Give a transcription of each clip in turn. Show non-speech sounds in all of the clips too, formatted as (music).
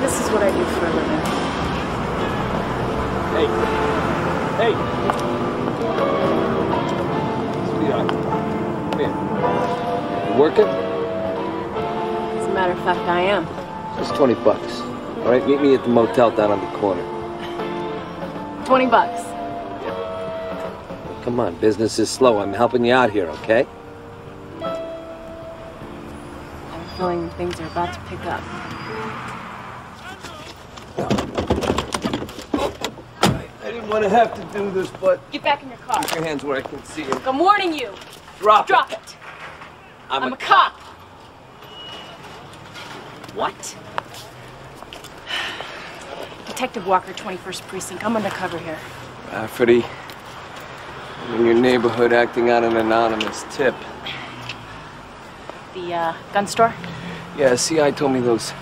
what I do for a living. Hey. Hey. Sweetheart. Come here. You working? As a matter of fact, I am. Just 20 bucks. All right, meet me at the motel down on the corner. 20 bucks. Come on, business is slow. I'm helping you out here, okay? I have a feeling things are about to pick up. Didn't want to have to do this, but Get back in your car. keep your hands where I can see you. I'm warning you. Drop, Drop it. it. I'm, I'm a cop. What? Detective Walker, 21st Precinct. I'm undercover here. Rafferty. I'm in your neighborhood acting on an anonymous tip. The uh, gun store? Yeah, CI told me those.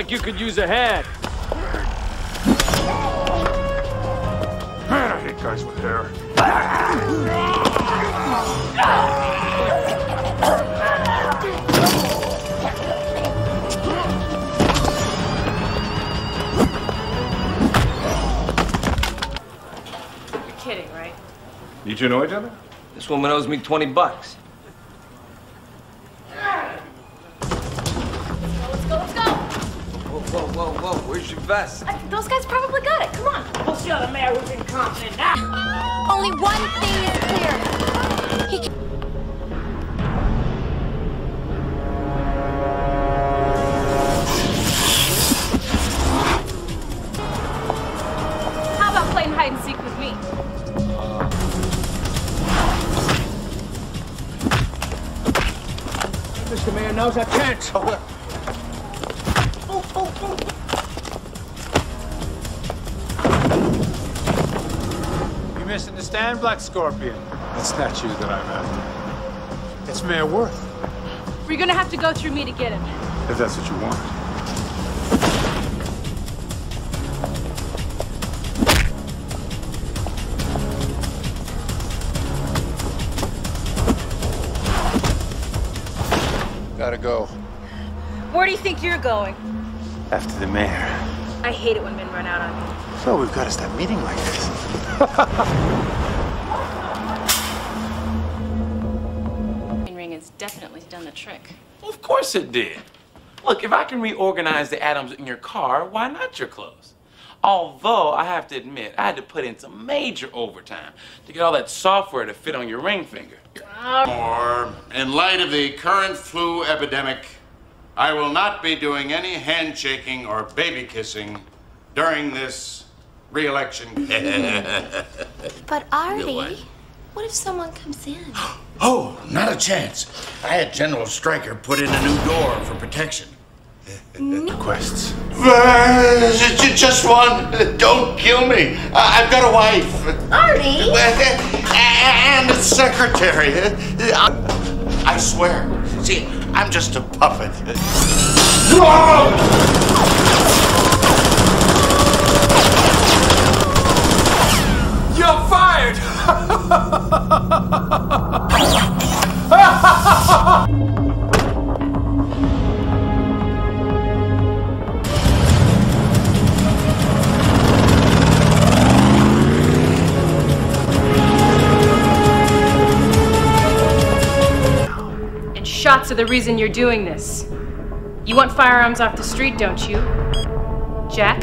Like you could use a hand. Man, I hate guys with hair. You're kidding, right? You two know each other? This woman owes me 20 bucks. Whoa, whoa, whoa, whoa. Where's your vest? I- those guys probably got it. Come on. We'll see how the mayor was incompetent. Ah! Only one thing is clear. He How about playing hide and seek with me? Mr. Mayor knows I can't. You misunderstand, Black Scorpion. It's not you that I'm after. It's Mayor Worth, We're gonna have to go through me to get him. if that's what you want. Gotta go. Where do you think you're going? After the mayor. I hate it when men run out on me. So we've got to stop meeting like this. (laughs) Ring has definitely done the trick. Of course it did. Look, if I can reorganize the atoms in your car, why not your clothes? Although I have to admit, I had to put in some major overtime to get all that software to fit on your ring finger. Or, in light of the current flu epidemic, I will not be doing any handshaking or baby kissing during this re-election. (laughs) But Artie, what? what if someone comes in? (gasps) oh, not a chance. I had General Stryker put in a new door for protection. Mm-hmm. (laughs) Requests. Just one. (laughs) Don't kill me. I've got a wife. Artie! And a secretary. I swear. I'm just a puppet. You're fired! (laughs) Shots are the reason you're doing this. You want firearms off the street, don't you? Jack?